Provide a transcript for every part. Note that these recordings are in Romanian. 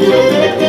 Cristești.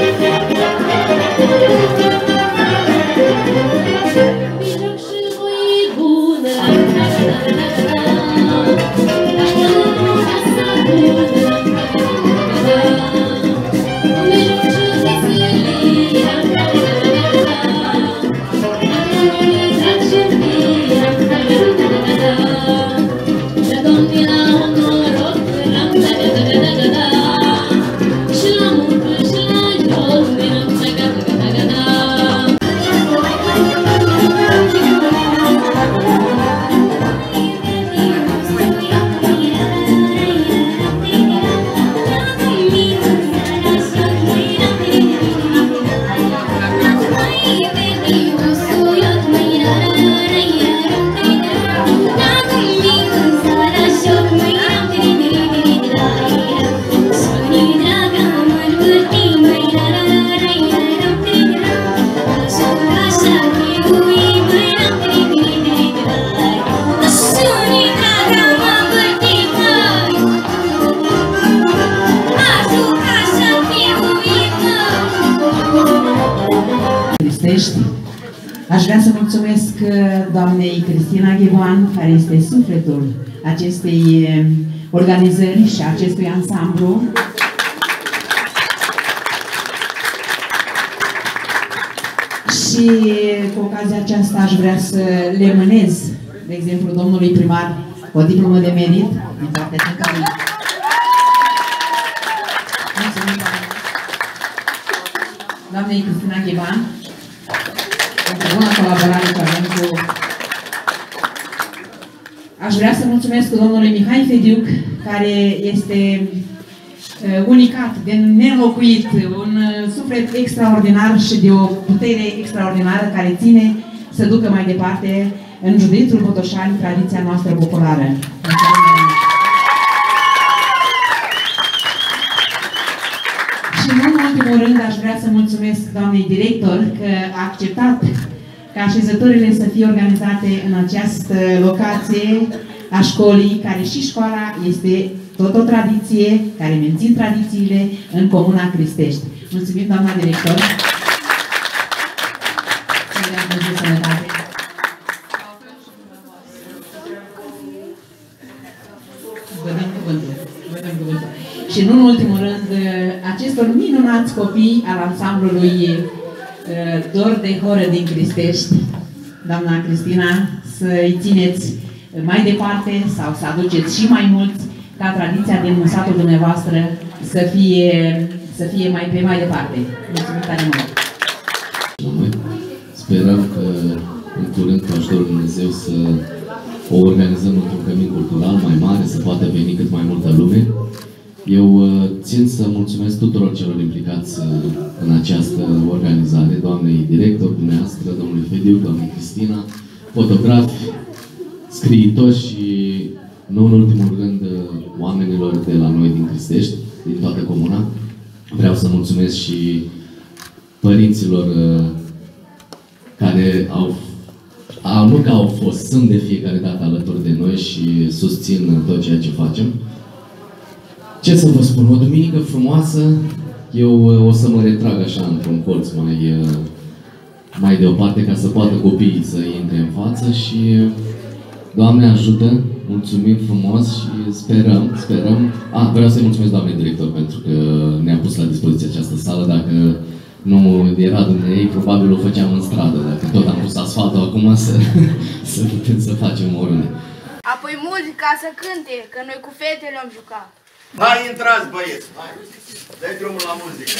Aș vrea să mulțumesc uh, doamnei Cristina Ghevan, care este sufletul acestei uh, organizări și acestui ansamblu. Și cu ocazia aceasta aș vrea să le mânez, de exemplu, domnului primar, o diplomă de merit din partea Tâncării. Mulțumim, doamne. doamnei Cristina Ghevan, pentru bună colaborare cu avem cu... Aș vrea să mulțumesc domnului Mihai Fediuc, care este uh, unicat, de nelocuit, un uh, suflet extraordinar și de o putere extraordinară care ține să ducă mai departe în județul Botoșani tradiția noastră populară. Mulțumesc! Nu în ultimul rând aș vrea să mulțumesc doamnei director că a acceptat ca așezătorile să fie organizate în această locație a școlii, care și școala este tot o tradiție, care mențin tradițiile în Comuna Cristești. Mulțumim, doamna director! Să dea Dumnezeu sănătate! Vă dăm cuvântul. Vă dăm cuvântul. Și nu în ultimul rând, acestor minunați copii al ansamblului uh, Dor de Horă din Cristești, doamna Cristina, să-i țineți mai departe sau să aduceți și mai mult ca tradiția din satul dumneavoastră să fie, să fie mai pe mai departe. Mulțumim tare mult! Sperăm că în curând, cu ajutorul Dumnezeu, să o organizăm într-un cămin cultural mai mare, să poată veni cât mai multă lume. Eu uh, țin să mulțumesc tuturor celor implicați uh, în această organizare, doamnei director, dumneavoastră, domnului Fediu, doamnei Cristina, fotografi, scriitori și, nu în ultimul rând, uh, oamenilor de la noi din Cristești, din toată comuna. Vreau să mulțumesc și părinților care au, au, nu că au fost, sunt de fiecare dată alături de noi și susțin tot ceea ce facem. Ce să vă spun, o duminică frumoasă, eu uh, o să mă retrag așa într-un colț mai, uh, mai deoparte ca să poată copiii să intre în față și Doamne ajută, mulțumim frumos și sperăm, sperăm. A, vreau să-i mulțumesc doamnei director pentru că ne-a pus la dispoziție această sală. Dacă nu era dumneavoastră, probabil o făceam în stradă. Dacă tot am pus asfaltul acum să, să putem să facem oriunde. Apoi muzica să cânte, că noi cu fetele am jucat. Hai, intrați, băieți! Hai! Dai drumul la muzică!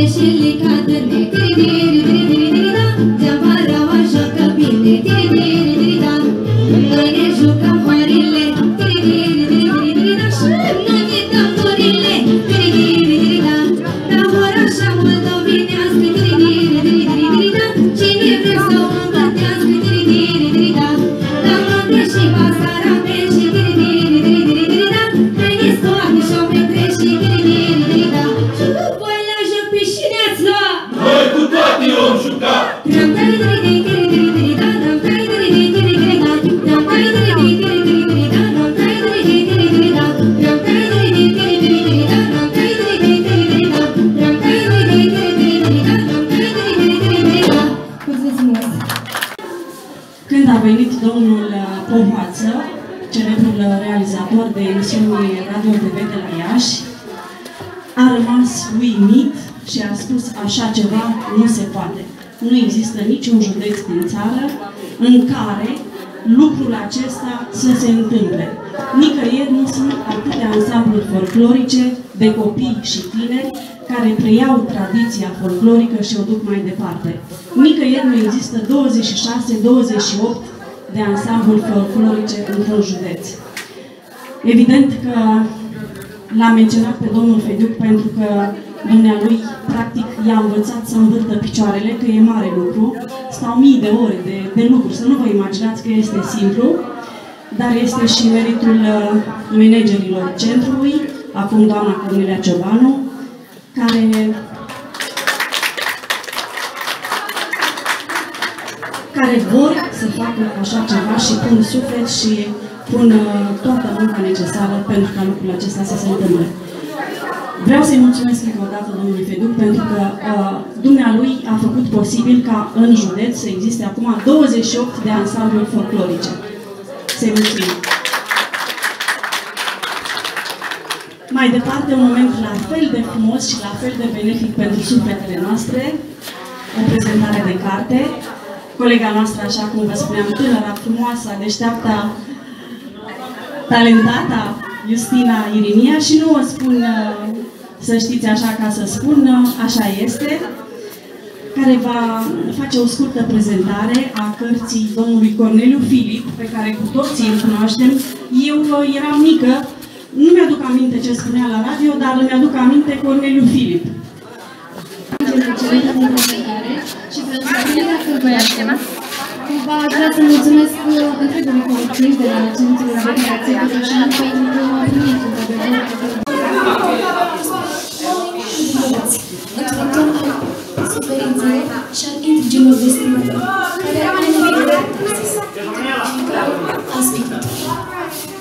的心里开。Domnul uh, Pohoață, celebrul uh, realizator de emisiuni Radio TV de la Iași, a rămas uimit și a spus așa ceva nu se poate. Nu există niciun județ din țară în care lucrul acesta să se întâmple. Nicăieri nu sunt atâtea ansambluri folclorice de copii și tineri care preiau tradiția folclorică și o duc mai departe. Nicăieri nu există 26-28 de ansambluri folclorice într-un județ. Evident că l-am menționat pe domnul Fediuc pentru că dumnealui, practic, i-a învățat să învârtă picioarele, că e mare lucru. Stau mii de ore de, de lucru, să nu vă imaginați că este simplu, dar este și meritul uh, managerilor centrului, acum doamna Cornelia Ciobanu, care care vor să facă așa ceva și pun suflet și pun uh, toată munca necesară pentru ca lucrul acesta să se întâmple. Vreau să-i mulțumesc încă o dată domnului Feduc pentru că uh, dumnealui a făcut posibil ca în județ să existe acum 28 de ansambluri folclorice. Să-i mulțumim! Mai departe, un moment la fel de frumos și la fel de benefic pentru sufletele noastre, o prezentare de carte. Colega noastră, așa cum vă spuneam, tânăra, frumoasa, deșteapta, talentata Justina Irimia și nu o spun uh, să știți așa ca să spun, uh, așa este, care va face o scurtă prezentare a cărții domnului Corneliu Filip, pe care cu toții îl cunoaștem. Eu uh, eram mică, nu mi-aduc aminte ce spunea la radio, dar îmi aduc aminte Corneliu Filip mulțumesc pentru prezentare și să mulțumesc pentru voi Cumva aș vrea să mulțumesc întregului colectiv de la Centrul Recreației Cătășan pentru că m-a primit într-adevăr. Într-un ton al suferinței și al intrigilor destinului, care are nevoie de atenție și care.